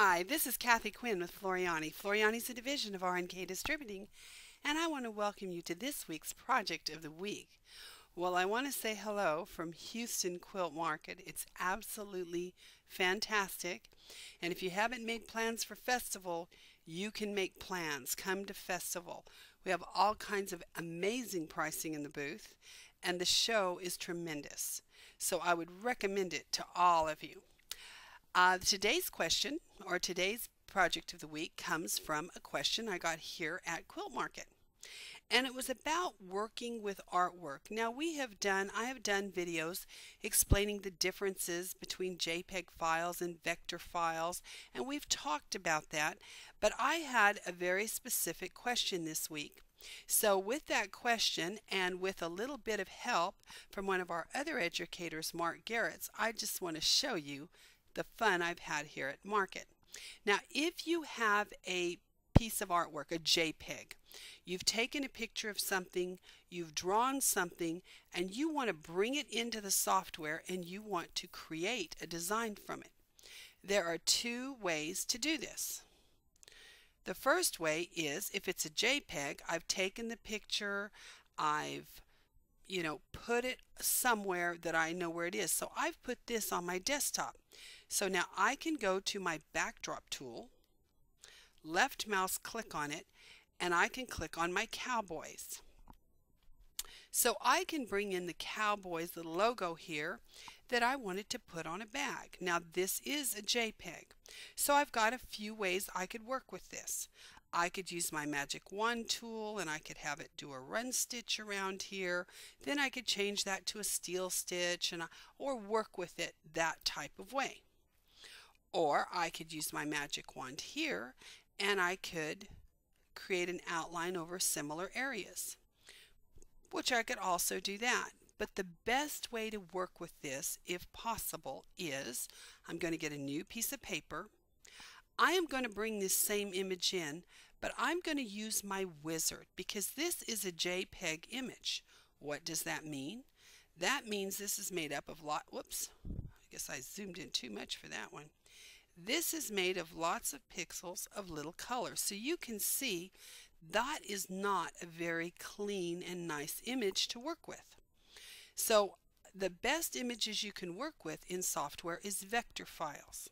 Hi, this is Kathi Quinn with Floriani. Floriani is a division of R&K Distributing, and I want to welcome you to this week's project of the week. Well, I want to say hello from Houston Quilt Market. It's absolutely fantastic. And if you haven't made plans for festival, you can make plans. Come to festival. We have all kinds of amazing pricing in the booth, and the show is tremendous. So I would recommend it to all of you. Uh, today's question, or today's project of the week, comes from a question I got here at Quilt Market. And it was about working with artwork. Now we have done, I have done videos explaining the differences between JPEG files and vector files, and we've talked about that. But I had a very specific question this week. So with that question and with a little bit of help from one of our other educators, Mark Garretts, I just want to show you the fun I've had here at Market. Now, if you have a piece of artwork, a JPEG, you've taken a picture of something, you've drawn something, and you want to bring it into the software and you want to create a design from it. There are two ways to do this. The first way is if it's a JPEG, I've taken the picture, I've you know, put it somewhere that I know where it is. So I've put this on my desktop. So now I can go to my backdrop tool, left mouse click on it, and I can click on my cowboys. So I can bring in the cowboys, the logo here, that I wanted to put on a bag. Now this is a JPEG. So I've got a few ways I could work with this. I could use my magic wand tool and I could have it do a run stitch around here. Then I could change that to a steil stitch and or work with it that type of way. Or I could use my magic wand here and I could create an outline over similar areas, which I could also do that. But the best way to work with this, if possible, is I'm going to get a new piece of paper. I am going to bring this same image in, but I'm going to use my wizard because this is a JPEG image. What does that mean? That means this is made up of lot, whoops, I guess I zoomed in too much for that one. This is made of lots of pixels of little color. So you can see that is not a very clean and nice image to work with. So the best images you can work with in software is vector files.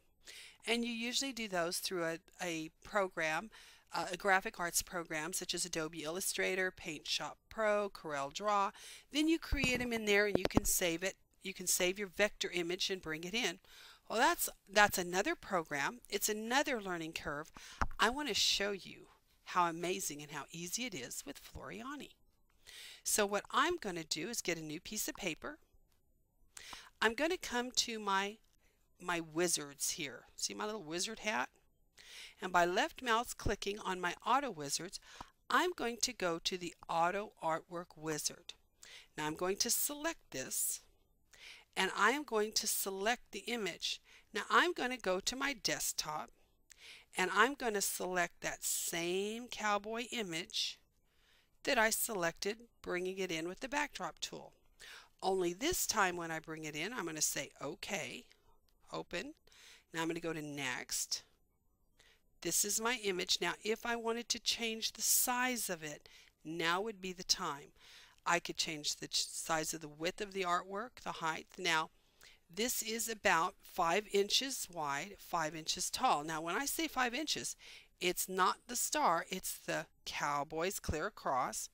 And you usually do those through a, a program, uh, a graphic arts program such as Adobe Illustrator, Paint Shop Pro, Corel Draw. Then you create them in there and you can save it. You can save your vector image and bring it in. Well, that's, that's another program. It's another learning curve. I want to show you how amazing and how easy it is with Floriani. So what I'm going to do is get a new piece of paper. I'm going to come to my my wizards here. See my little wizard hat? And by left mouse clicking on my auto wizards, I'm going to go to the auto artwork wizard. Now I'm going to select this and I am going to select the image. Now I'm going to go to my desktop and I'm going to select that same cowboy image that I selected bringing it in with the backdrop tool. Only this time when I bring it in I'm going to say OK, open. Now I'm going to go to next. This is my image. Now if I wanted to change the size of it, now would be the time. I could change the size of the width of the artwork, the height. Now, this is about five inches wide, five inches tall. Now, when I say five inches, it's not the star, it's the cowboys clear across.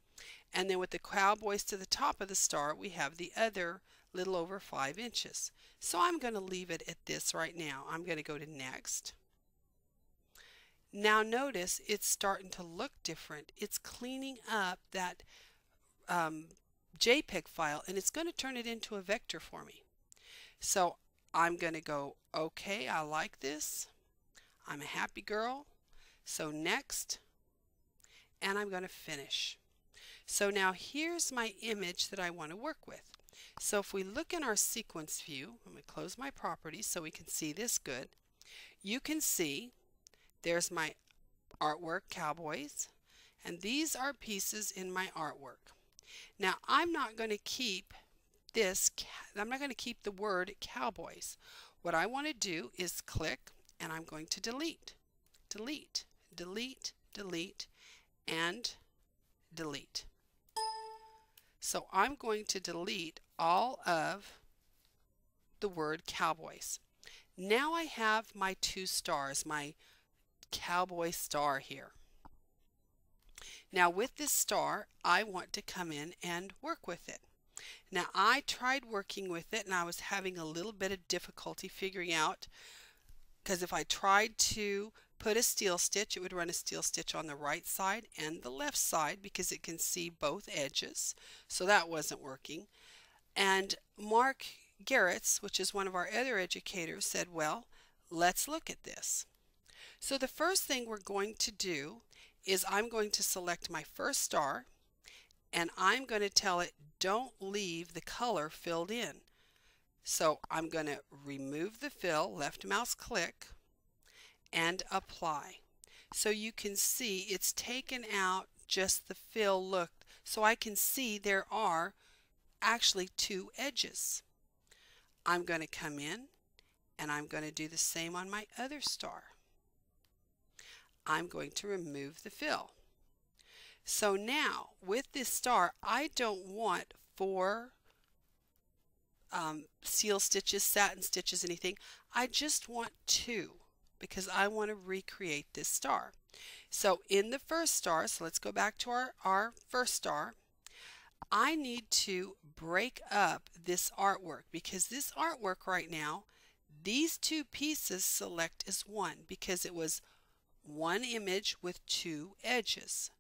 And then with the cowboys to the top of the star, we have the other little over five inches. So I'm going to leave it at this right now. I'm going to go to next. Now notice it's starting to look different. It's cleaning up that um, JPEG file and it's going to turn it into a vector for me. So I'm going to go, okay, I like this. I'm a happy girl. So next, and I'm going to finish. So now here's my image that I want to work with. So if we look in our sequence view, I'm going to close my properties so we can see this good. You can see there's my artwork cowboys and these are pieces in my artwork. Now I'm not going to keep this, I'm not going to keep the word cowboys. What I want to do is click and I'm going to delete, delete, delete, delete, and delete. So I'm going to delete all of the word cowboys. Now I have my two stars, my cowboy star here. Now with this star, I want to come in and work with it. Now I tried working with it and I was having a little bit of difficulty figuring out because if I tried to put a steil stitch, it would run a steil stitch on the right side and the left side because it can see both edges. So that wasn't working. And Mark Garretts, which is one of our other educators, said, well, let's look at this. So the first thing we're going to do is I'm going to select my first star and I'm going to tell it don't leave the color filled in. So I'm going to remove the fill, left mouse click, and apply. So you can see it's taken out just the fill look. So I can see there are actually two edges. I'm going to come in and I'm going to do the same on my other star. I'm going to remove the fill. So now with this star I don't want four um, steil stitches, satin stitches, anything. I just want two because I want to recreate this star. So in the first star, so let's go back to our, our first star, I need to break up this artwork because this artwork right now, these two pieces select as one because it was one image with two edges.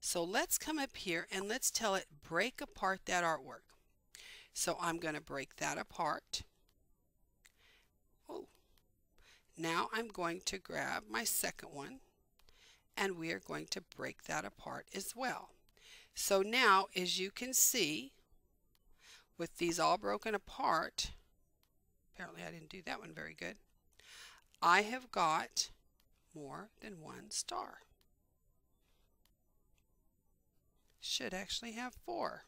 So let's come up here and let's tell it break apart that artwork. So I'm going to break that apart. Oh. Now I'm going to grab my second one and we are going to break that apart as well. So now as you can see with these all broken apart, apparently I didn't do that one very good, I have got more than one star. Should actually have four.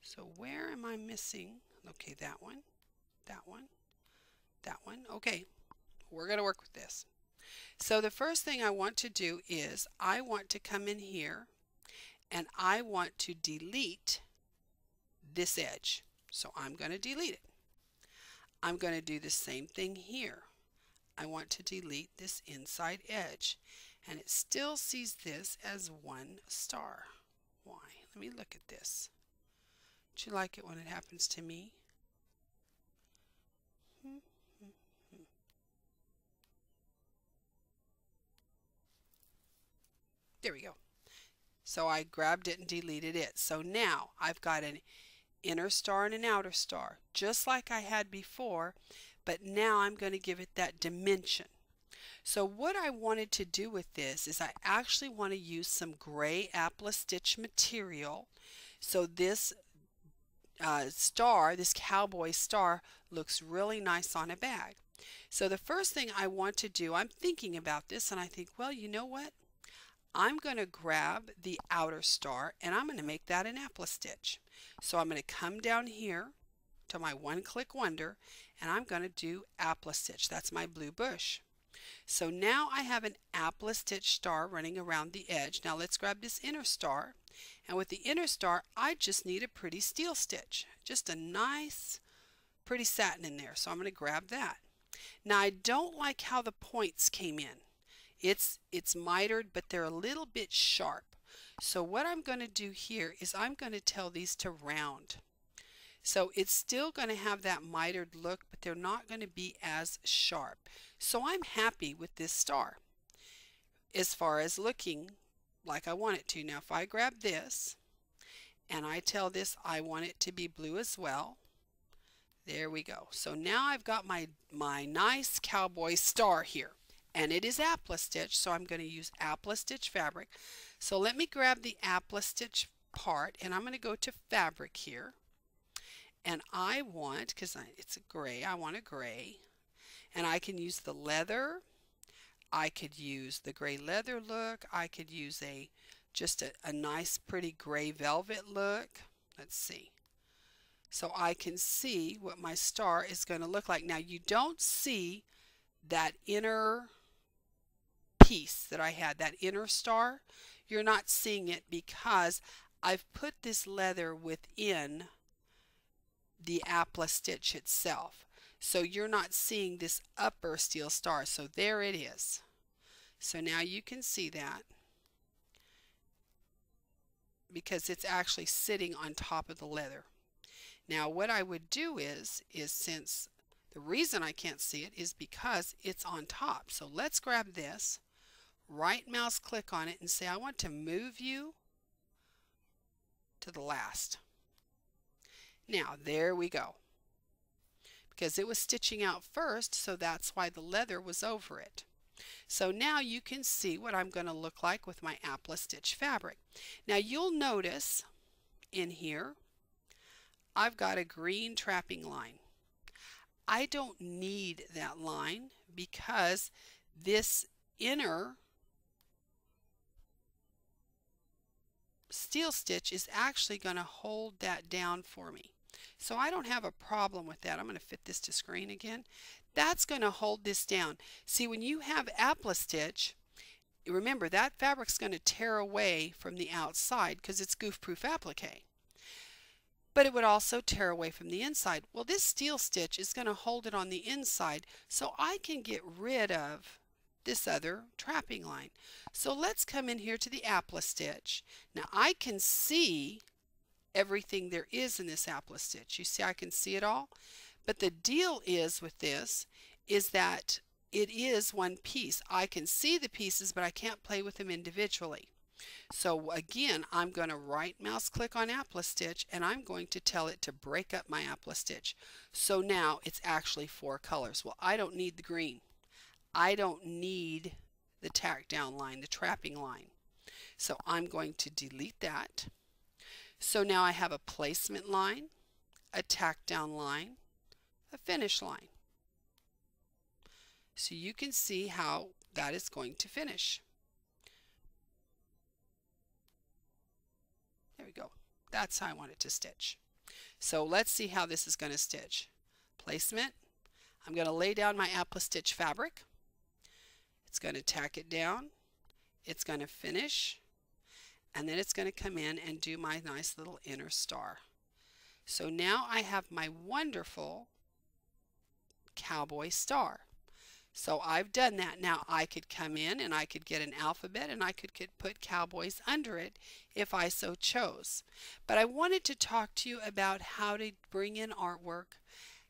So where am I missing? Okay, that one, that one, that one. Okay, we're going to work with this. So the first thing I want to do is I want to come in here and I want to delete this edge. So I'm going to delete it. I'm going to do the same thing here. I want to delete this inside edge and it still sees this as one star. Why? Let me look at this. Do you like it when it happens to me? There we go. So I grabbed it and deleted it. So now I've got an inner star and an outer star, just like I had before, but now I'm going to give it that dimension. So what I wanted to do with this is I actually want to use some gray applique stitch material. So this uh, star, this cowboy star, looks really nice on a bag. So the first thing I want to do, I'm thinking about this and I think, well, you know what? I'm going to grab the outer star and I'm going to make that an applique stitch. So I'm going to come down here to my one click wonder and I'm going to do applique stitch. That's my blue bush. So now I have an applique stitch star running around the edge. Now let's grab this inner star and with the inner star I just need a pretty steil stitch. Just a nice pretty satin in there. So I'm going to grab that. Now I don't like how the points came in. It's, it's mitered but they're a little bit sharp. So what I'm going to do here is I'm going to tell these to round. So it's still going to have that mitered look, but they're not going to be as sharp. So I'm happy with this star as far as looking like I want it to. Now if I grab this and I tell this I want it to be blue as well, there we go. So now I've got my, my nice cowboy star here and it is applique stitch so I'm going to use applique stitch fabric. So let me grab the applique stitch part and I'm going to go to fabric here and I want, because it's a gray, I want a gray, and I can use the leather, I could use the gray leather look, I could use a just a, a nice pretty gray velvet look. Let's see. So I can see what my star is going to look like. Now you don't see that inner piece that I had, that inner star, you're not seeing it because I've put this leather within the applique stitch itself. So you're not seeing this upper steel star. So there it is. So now you can see that because it's actually sitting on top of the leather. Now what I would do is, is since the reason I can't see it is because it's on top. So let's grab this, right mouse click on it and say I want to move you to the last. Now there we go. Because it was stitching out first so that's why the leather was over it. So now you can see what I'm going to look like with my applique stitch fabric. Now you'll notice in here I've got a green trapping line. I don't need that line because this inner steil stitch is actually going to hold that down for me. So I don't have a problem with that. I'm going to fit this to screen again. That's going to hold this down. See, when you have applique stitch, remember that fabric's going to tear away from the outside because it's goof-proof applique. But it would also tear away from the inside. Well, this steil stitch is going to hold it on the inside, so I can get rid of this other trapping line. So let's come in here to the applique stitch. Now I can see everything there is in this applique stitch. You see I can see it all? But the deal is with this is that it is one piece. I can see the pieces but I can't play with them individually. So again, I'm going to right mouse click on applique stitch and I'm going to tell it to break up my applique stitch. So now it's actually four colors. Well, I don't need the green. I don't need the tack down line, the trapping line. So I'm going to delete that. So now I have a placement line, a tack down line, a finish line. So you can see how that is going to finish. There we go. That's how I want it to stitch. So let's see how this is going to stitch. Placement. I'm going to lay down my applique stitch fabric. It's going to tack it down. It's going to finish and then it's going to come in and do my nice little inner star. So now I have my wonderful cowboy star. So I've done that. Now I could come in and I could get an alphabet and I could, put cowboys under it if I so chose. But I wanted to talk to you about how to bring in artwork,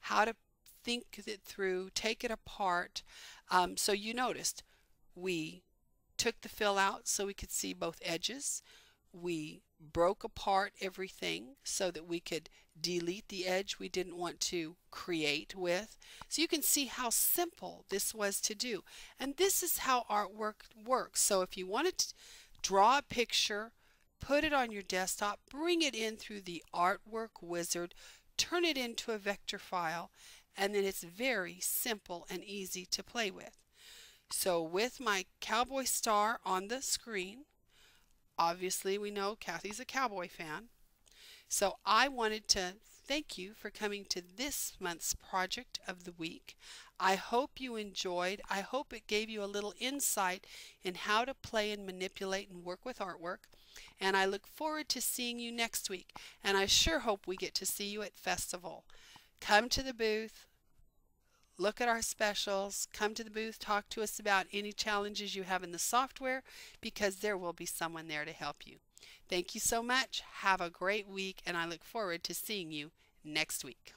how to think it through, take it apart. Um, so you noticed we took the fill out so we could see both edges. We broke apart everything so that we could delete the edge we didn't want to create with. So you can see how simple this was to do. And this is how artwork works. So if you wanted to draw a picture, put it on your desktop, bring it in through the artwork wizard, turn it into a vector file, and then it's very simple and easy to play with. So with my cowboy star on the screen, obviously we know Kathi's a cowboy fan. So I wanted to thank you for coming to this month's project of the week. I hope you enjoyed. I hope it gave you a little insight in how to play and manipulate and work with artwork. And I look forward to seeing you next week. And I sure hope we get to see you at Festival. Come to the booth, look at our specials, come to the booth, talk to us about any challenges you have in the software because there will be someone there to help you. Thank you so much. Have a great week and I look forward to seeing you next week.